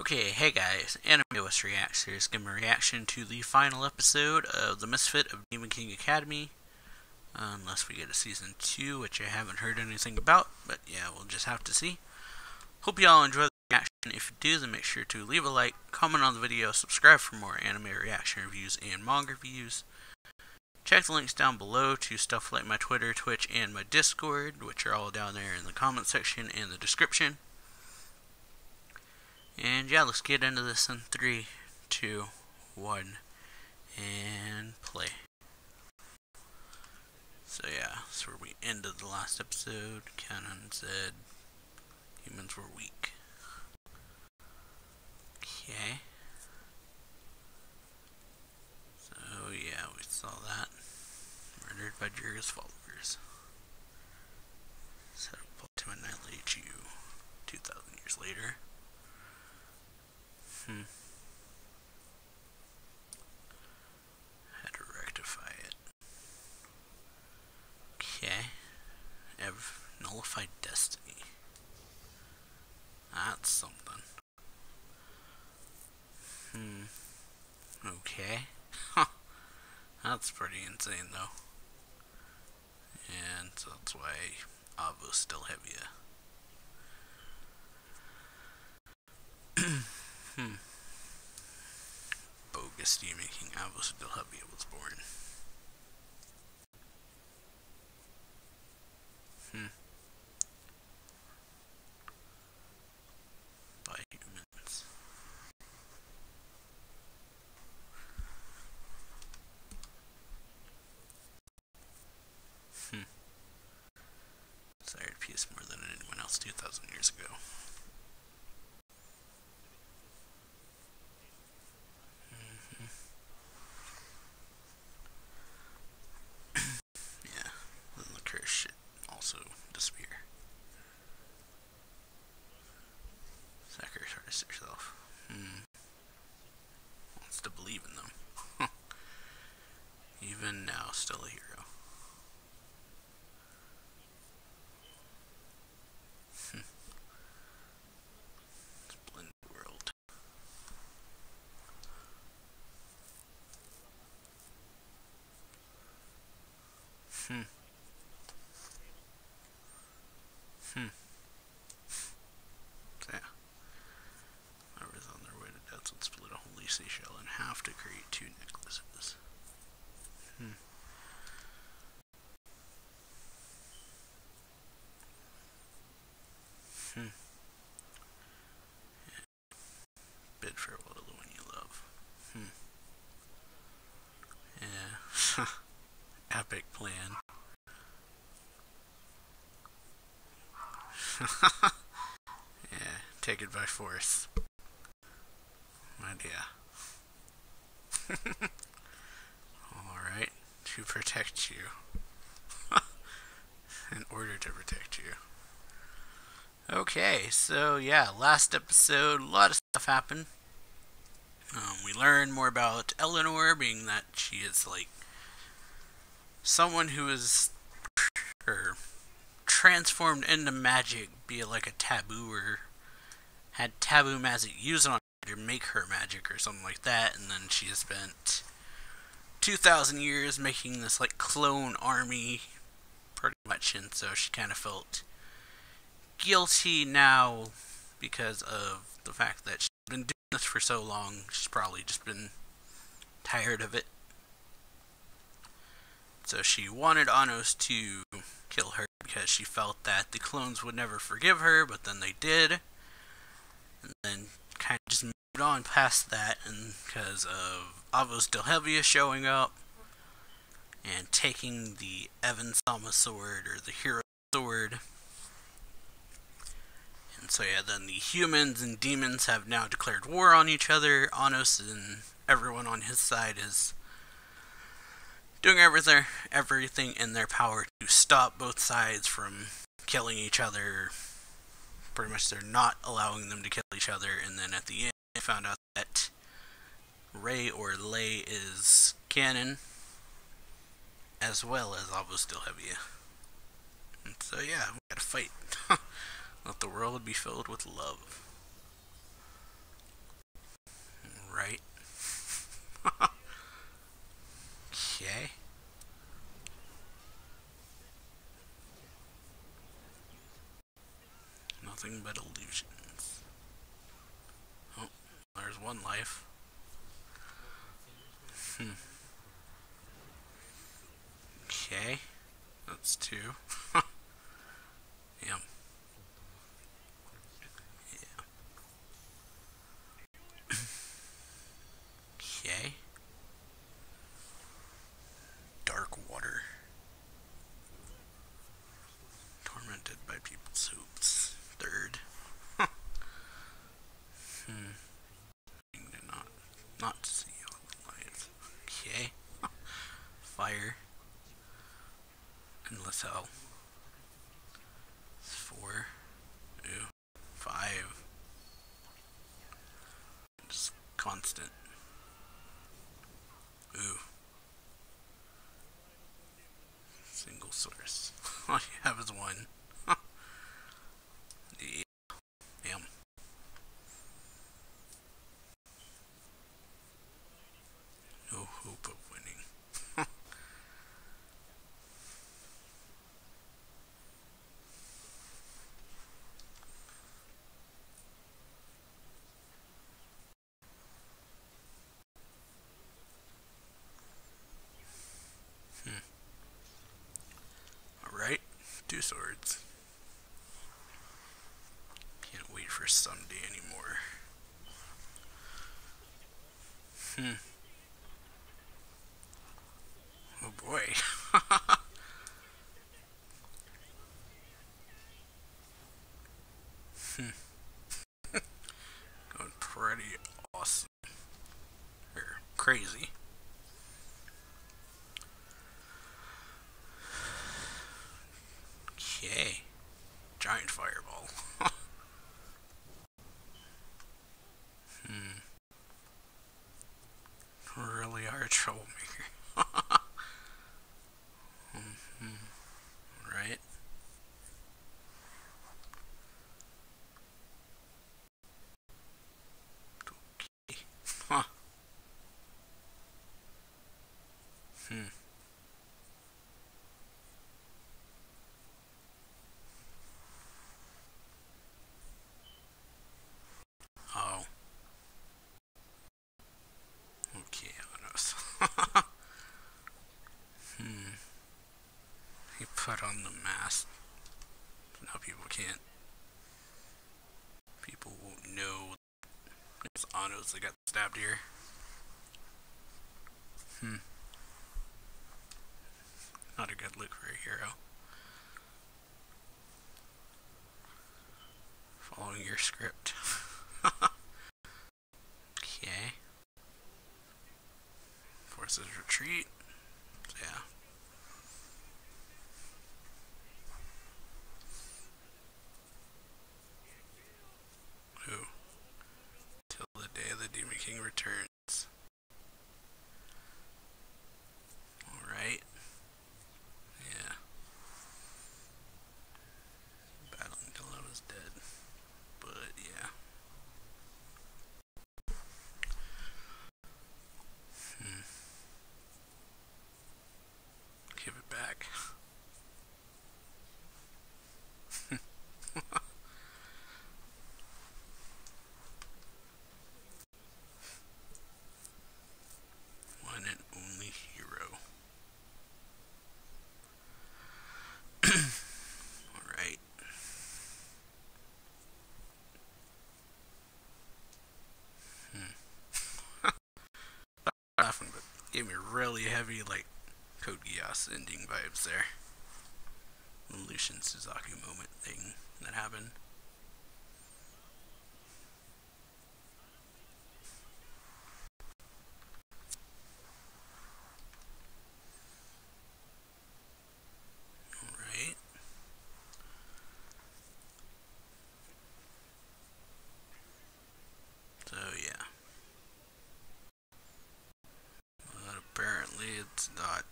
Okay, hey guys, Anime West Reacts here is giving a reaction to the final episode of The Misfit of Demon King Academy. Unless we get a season 2, which I haven't heard anything about, but yeah, we'll just have to see. Hope you all enjoy the reaction. If you do, then make sure to leave a like, comment on the video, subscribe for more anime reaction reviews and manga reviews. Check the links down below to stuff like my Twitter, Twitch, and my Discord, which are all down there in the comment section and the description. And yeah, let's get into this in three, two, one, and play. So yeah, that's where we ended the last episode. Kanon said humans were weak. Okay. So yeah, we saw that. Murdered by Jerga's followers. Set up to annihilate you 2,000 years later. Hmm. Had to rectify it. Okay. Have nullified destiny. That's something. Hmm. Okay. That's pretty insane though. And so that's why Avos Dilhevia. Hmm. Bogus Demon King Avos Dilhevia was born. Hmm. By humans. Hmm. Desired peace more than anyone else 2,000 years ago. Sacrifice yourself. Hmm. Wants to believe in them. Even now, still a hero. Hmm. Splendid world. Hmm. Hmm. So, yeah. Lovers on their way to death would split a holy seashell in half to create two necklaces. Hmm. Hmm. Yeah. Bid farewell to the one you love. Hmm. Yeah. Epic plan. yeah, take it by force. My dear. Alright, to protect you. In order to protect you. Okay, so yeah, last episode, a lot of stuff happened. Um, we learn more about Eleanor, being that she is like someone who is or er, transformed into magic, be it like a taboo or had taboo magic used on her to make her magic or something like that, and then she has spent 2,000 years making this like clone army, pretty much, and so she kind of felt guilty now because of the fact that she's been doing this for so long. She's probably just been tired of it. So she wanted Anos to kill her because she felt that the clones would never forgive her, but then they did. And then kind of just moved on past that, and because of Avos Dilhevia showing up and taking the Evan Sama sword, or the hero sword. And so yeah, then the humans and demons have now declared war on each other. Anos and everyone on his side is doing everything, everything in their power to stop both sides from killing each other. Pretty much, they're not allowing them to kill each other, and then at the end, they found out that Ray or Lay is Kanon, as well as Avos Dilhevia. And so, yeah, we gotta fight. Let the world be filled with love. Alright. okay. Nothing but illusions. Oh, there's one life. Hmm. Okay. That's two. yep. Yeah. okay. Dark water. Tormented by people's hopes. Third. hmm. Not, not to see all the lights. Okay. Fire. Endless hell. Four. Ooh. Five. Just constant. Ooh. Single source. All you have is one. yeah. Damn. No hope of winning. Alright, two swords. Can't wait for Sunday anymore. Hmm. Oh boy. hmm. Going pretty awesome. Or crazy. Okay. Giant fireball. hmm. Really are a troublemaker. hmm. Right? Okay. Huh. Hmm. Oh. Okay, Anos. hmm. He put on the mask. Now people can't. People won't know it's Anos that got stabbed here. Hmm. Not a good look for a hero. Following your script. okay. Forces retreat. Yeah. Who? Till the day the Demon King returns. Alright. Yeah. Battling till I was dead. But yeah. Hmm. Give it back. One and only hero. Alright. Hmm. laughing, but gave me really heavy, like, Code Geass ending vibes there. The Lelouch Suzaku moment thing that happened. Alright. So, yeah. But apparently it's not.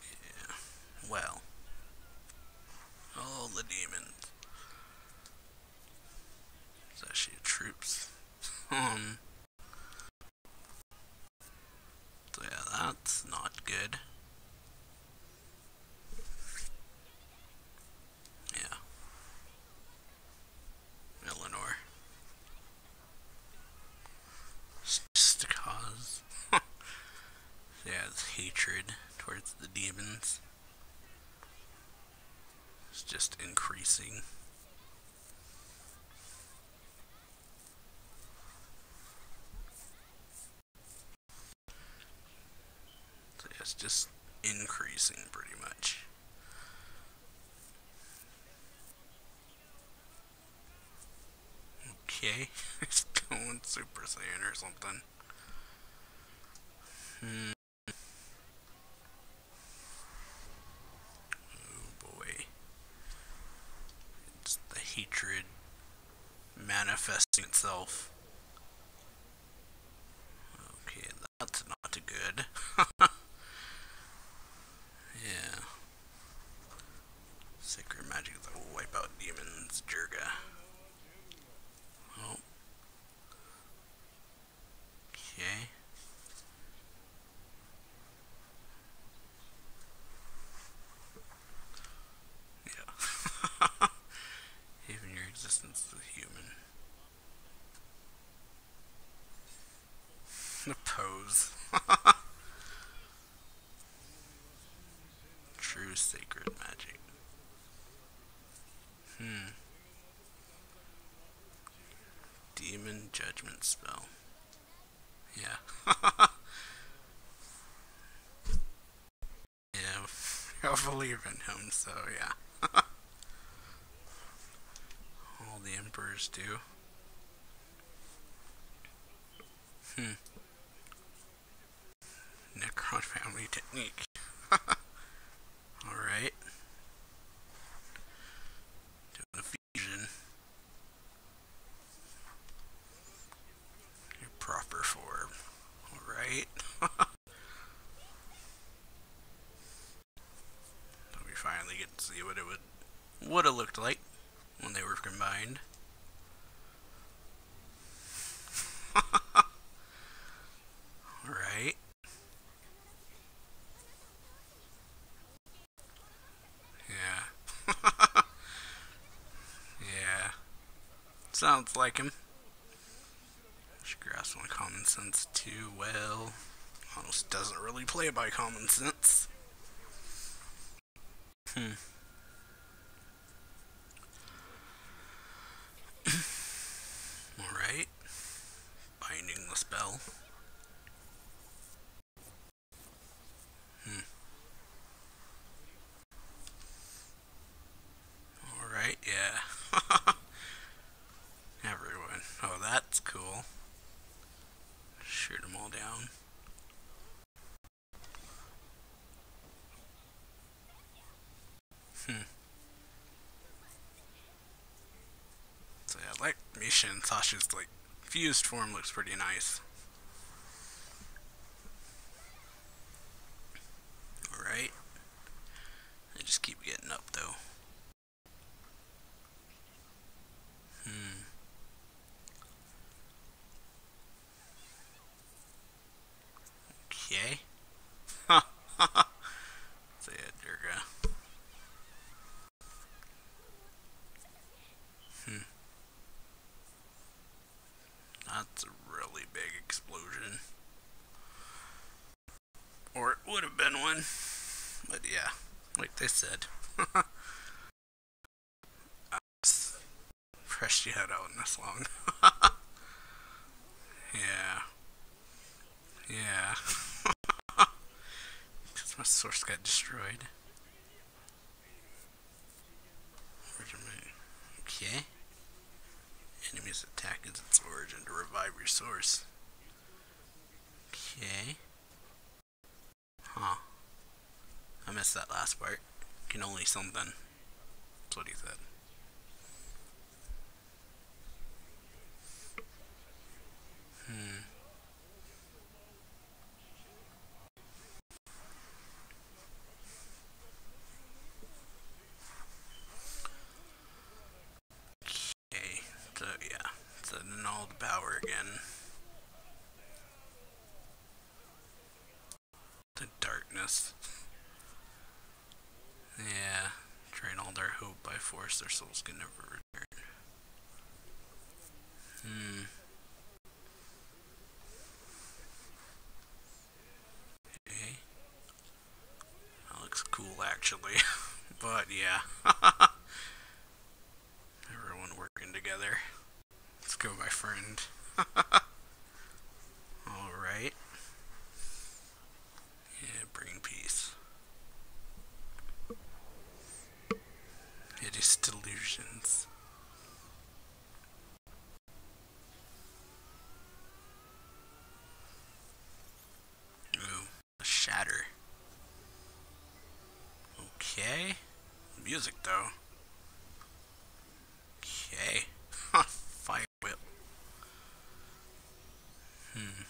Yeah. Well. Well, Um. So yeah, that's not good. Yeah. Eleanor. It's just a cause. yeah, it's hatred towards the demons. It's just increasing. So yeah, it's just increasing pretty much. Okay, it's going Super Saiyan or something. Hmm. Oh boy. It's the hatred manifesting itself. Okay, that's not good. yeah. Sacred magic that will wipe out demons, Jerga. Oh. Okay. Yeah. Even your existence as a human. The pose. True sacred magic. Hmm. Demon judgment spell. Yeah. yeah, I believe in him, so yeah. All the emperors do. Hmm. Necron family technique. Alright. Doing a fusion. Your proper form. Alright. so we finally get to see what it would would have looked like when they were combined. Alright. Yeah. yeah. Like him. She grasps on common sense too well. Almost doesn't really play by common sense. Hmm. Alright. Binding the spell. Hmm. Alright, yeah. Everyone. Oh, that's cool. Shoot them all down. Hmm. So yeah, and Sasha's like fused form looks pretty nice. Alright. I just keep getting up though. Hmm. Okay. Ha ha ha. Say it, Durga. Hmm. That's a really big explosion. Or it would have been one. But yeah, like they said. Pressed you head out in this long. yeah. Yeah. Because my source got destroyed. Okay. Enemy's attack is its origin to revive your source. Okay. Huh. I missed that last part. Can only something. That's what he said. Hmm. Okay, so yeah, so getting all the power again. The darkness. Yeah, drain all their hope their souls can never return. Hmm. Okay. That looks cool actually. but yeah. Everyone working together. Let's go, my friend. Alright. Yeah, bring peace. It is delusions. Ooh, a shatter. Okay. Music though. Okay. Fire whip. Hmm.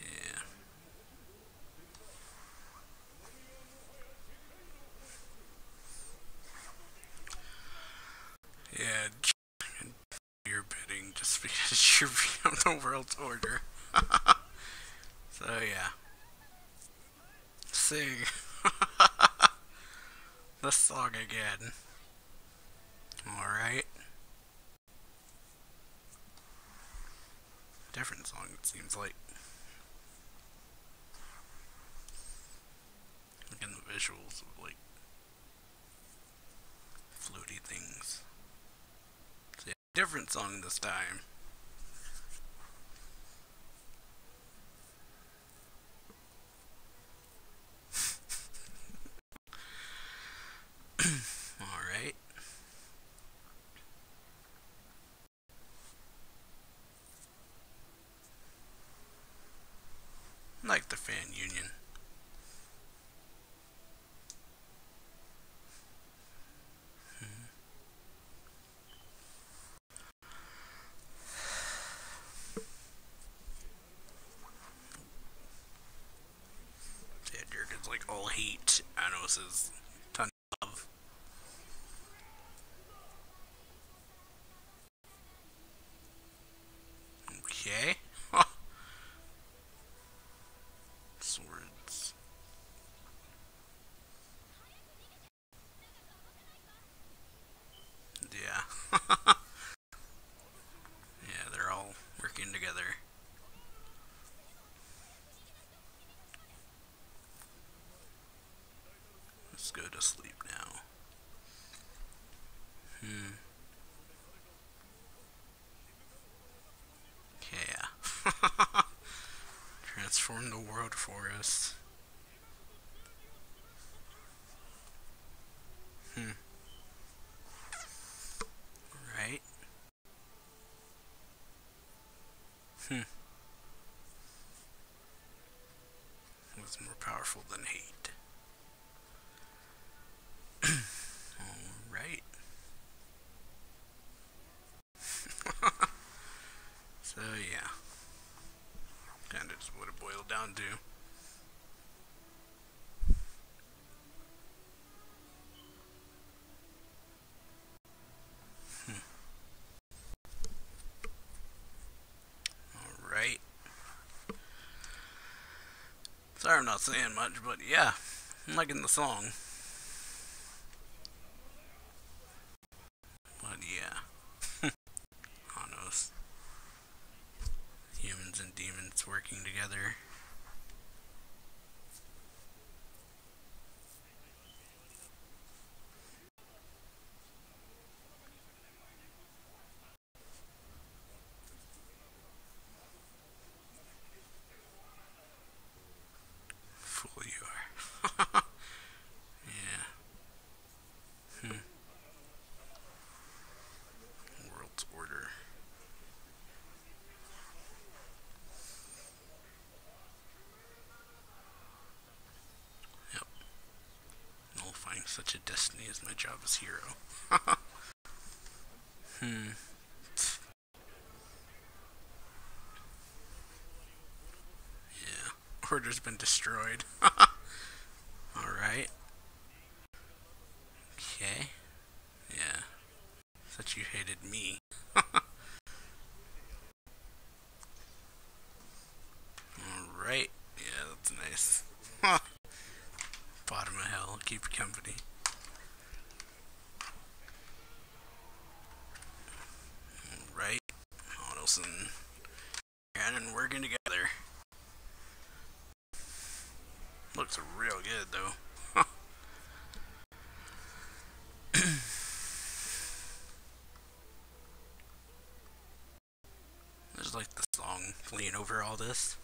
yeah. Yeah, your bidding just because you're beyond the world's order. so yeah. Sing the song again. Alright. Different song it seems like. Look in the visuals of like floaty things. So yeah, different song this time. Alright. Like the fan union. Yeah, Dirk hate. Anos is ton of love. Okay. Swords. Yeah. yeah, they're all working together. Let's go to sleep now. Hmm. Yeah. The world for us. Hmm. Right. Hmm. What's more powerful than hate? Alright. so, yeah. Kinda just what it boiled down. Hmm. Alright. Sorry I'm not saying much, but yeah, I'm liking the song. But yeah. Anos. Humans and demons working together. Fool you are. yeah. Hmm. World's order. Yep. Nullifying such a destiny as my job as hero. hmm. Yeah. Order's been destroyed. Alright. you hated me. Alright. Yeah, that's nice. Bottom of hell, keep you company. Alright. Otto's and Aaron working together. Looks real good though. There's like the song playing over all this.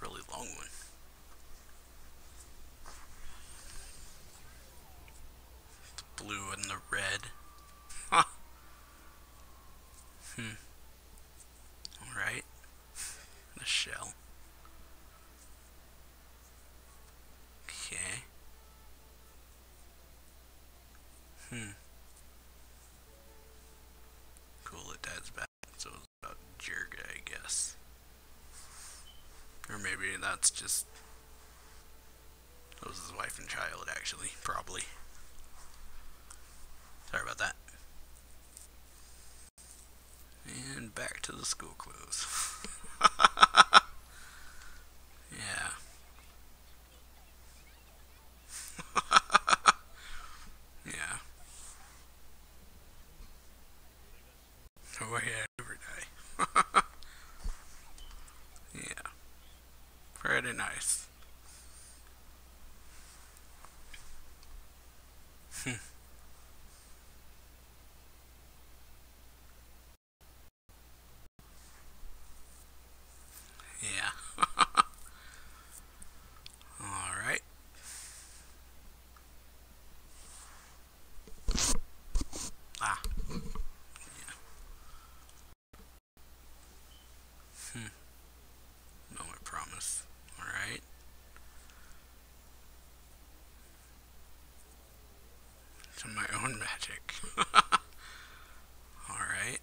Really long one. The blue and the red. Huh. Hmm. Alright. The shell. Okay. Hmm. Cool, it dies back. So it's about Jerga, I guess. Or that's just. That was his wife and child, actually. Probably. Sorry about that. And back to the school clothes. yeah. yeah. Oh yeah, never die. yeah. Pretty nice. Hmm. yeah. Alright. Ah. Yeah. Hmm. No, I promise. Alright. To my own magic. Alright.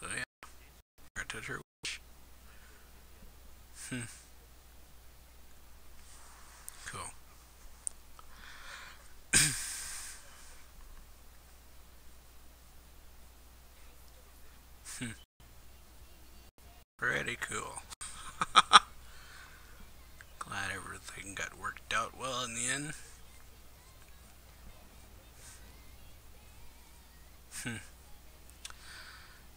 So yeah. Granted her wish. Hmm. Cool. hmm. Pretty cool. Glad everything got worked out well in the end. Hmm.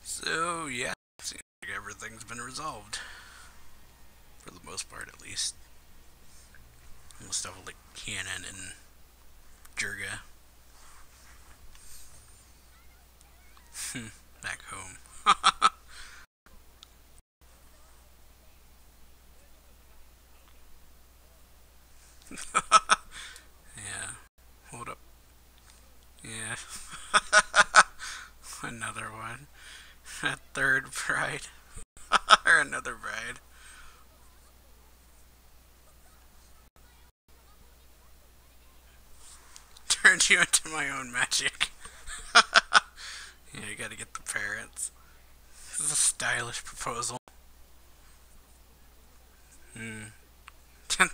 So, yeah, seems like everything's been resolved. For the most part, at least. And stuff like Kanon and Jerga. Hmm, back home. yeah. Hold up. Yeah. another one. A third bride. or another bride. Turned you into my own magic. yeah, you gotta get the parents. This is a stylish proposal. Hmm.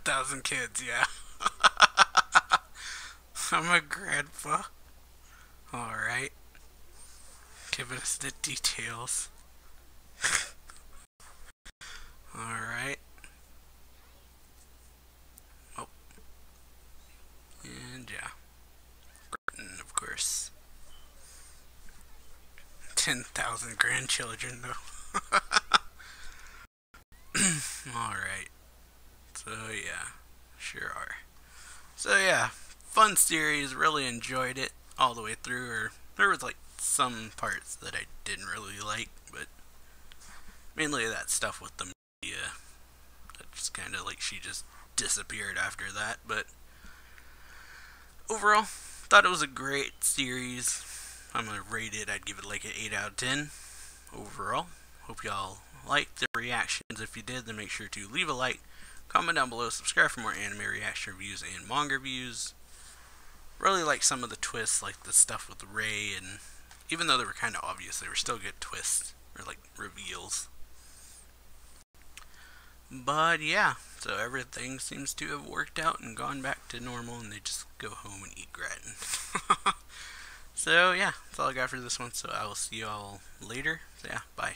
10,000 kids, yeah. I'm a grandpa. Alright. Giving us the details. Alright. Oh. And yeah. Gordon, of course. 10,000 grandchildren, though. Alright. So, yeah. Sure are. So, yeah. Fun series. Really enjoyed it all the way through. Or there was, like, some parts that I didn't really like, but mainly that stuff with the media. That just kind of like she just disappeared after that. But overall, thought it was a great series. I'm gonna rate it. I'd give it like an 8 out of 10 overall. Hope y'all liked the reactions. If you did, then make sure to leave a like, comment down below, subscribe for more anime reaction reviews and manga reviews. Really like some of the twists, like the stuff with Ray, and even though they were kind of obvious, they were still good twists or like reveals. But yeah, so everything seems to have worked out and gone back to normal, and they just go home and eat gratin. So yeah, that's all I got for this one. So I will see you all later. So yeah, bye.